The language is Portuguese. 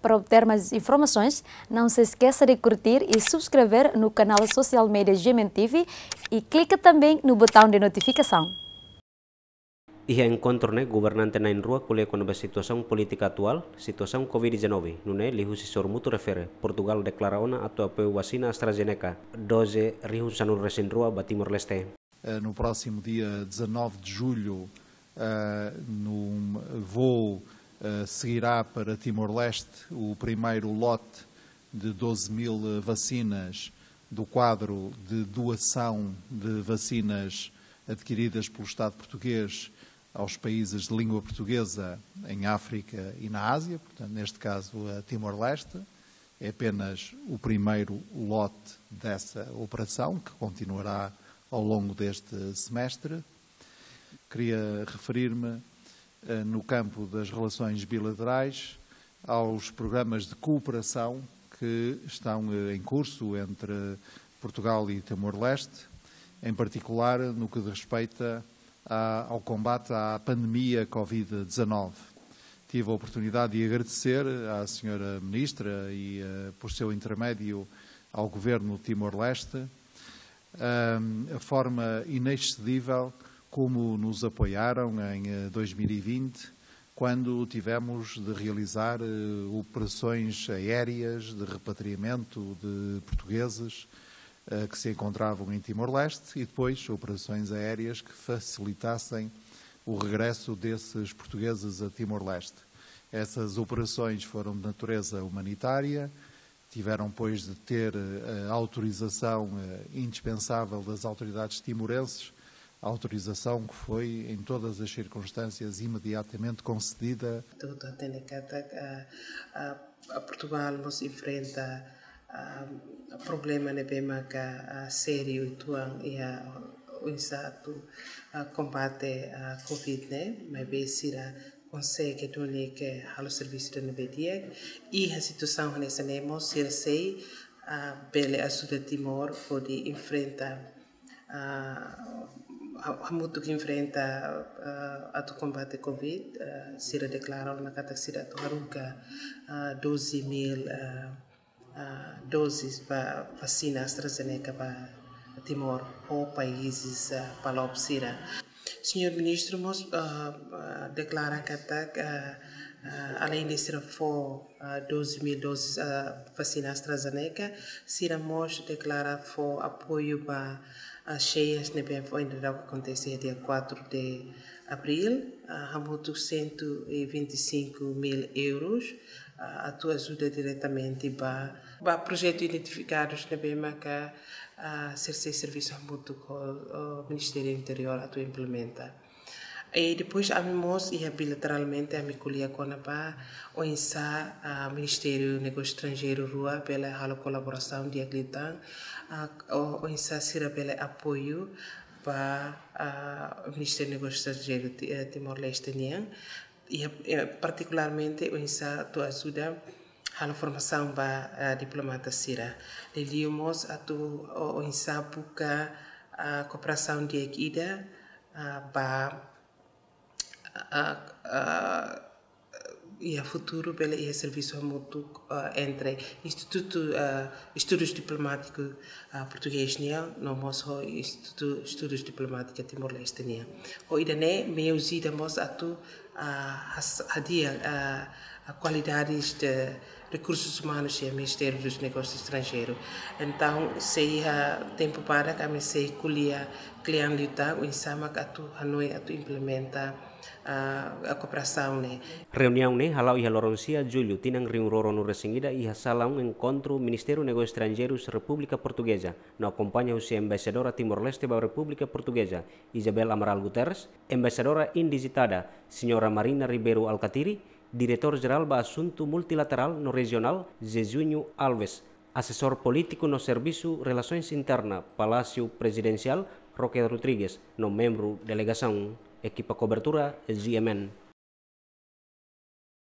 Para obter mais informações, não se esqueça de curtir e subscrever no canal social media GMTV e clique também no botão de notificação. Ia encontro né governante na rua kuliah com a situação política atual, situação Covid-19, né lihu sisor mutu refere. Portugal declara ona atau apoio vacina AstraZeneca, dose rihu sanur resin rua Timor Leste. Eh, no próximo dia 19 de julho, num voo seguirá para Timor-Leste o primeiro lote de 12 mil vacinas do quadro de doação de vacinas adquiridas pelo Estado português aos países de língua portuguesa em África e na Ásia, portanto, neste caso a Timor-Leste. É apenas o primeiro lote dessa operação, que continuará ao longo deste semestre. Queria referir-me eh, no campo das relações bilaterais aos programas de cooperação que estão eh, em curso entre Portugal e Timor-Leste, em particular no que respeita ao combate à pandemia Covid-19. Tive a oportunidade de agradecer à senhora Ministra e, eh, por seu intermédio, ao Governo Timor-Leste a forma inexcedível como nos apoiaram em 2020, eh, quando tivemos de realizar eh, operações aéreas de repatriamento de portugueses eh, que se encontravam em Timor-Leste e depois operações aéreas que facilitassem o regresso desses portugueses a Timor-Leste. Essas operações foram de natureza humanitária, tiveram, pois, de ter a autorização indispensável das autoridades timorenses autorização que foi, em todas as circunstâncias, imediatamente concedida. A Portugal nos enfrenta a problema ne bema ka sério ituang ia o exato combate a covid ne mas be sira consegue doni que halo serviço de nebedia e a situação nessa nemo sira sei a bele a Suda Timor pode enfrentar há muito que enfrenta uh, a combate Covid, uh, se declarou na categoria do Haruka uh, 12 mil uh, uh, doses para vacina AstraZeneca para Timor ou países uh, para a Senhor Ministro, nós uh, uh, declara que uh, Uh, além de ser for uh, 12 mil doses uh, vacina AstraZeneca, Ciramos declara for apoio para as cheias foi ainda acontecer dia 4 de abril, uh, 125 mil euros, a tua ajuda diretamente para para projetos identificados na que a ser serviço muito com o Ministério Interior a tua implementa. E depois amimos e bilateralmente a miculia com a o INSA, o Ministério do Negócio Estrangeiro Rua, pela colaboração de Aglitan, o INSA será pelo apoio para o Ministério do Negócio Estrangeiro de Timor-Leste e particularmente o INSA tu ajuda a formação para diplomata Sira. Liliumos a tu o INSA busca a cooperação de equida para e a futuro pela e serviço mútuo uh, entre Instituto uh, Estudos Diplomáticos uh, Português né? No nosso Instituto Estudos Diplomáticos Timor Leste né? O ida né? Meio zida mos atu a a dia a qualidades de recursos humanos e o Ministério dos Negócios Estrangeiros. Então se a tempo para que me sei colher cliente o insama que atu hanoi atu implementa a cooperação né reunião né halau ia loronsia julho riung roro no resingida ia salam encontro Ministério Negócios Estrangeiros República Portuguesa no acompanha o embaixadora Timor-Leste da República Portuguesa Isabel Amaral Guterres embaixadora indisitada Senhora Marina Ribeiro Alcatiri diretor-geral do Assunto Multilateral no Regional Jesuinho Alves assessor político no Serviço Relações Interna Palácio Presidencial Roque Rodrigues no membro delegação equipa cobertura GMN.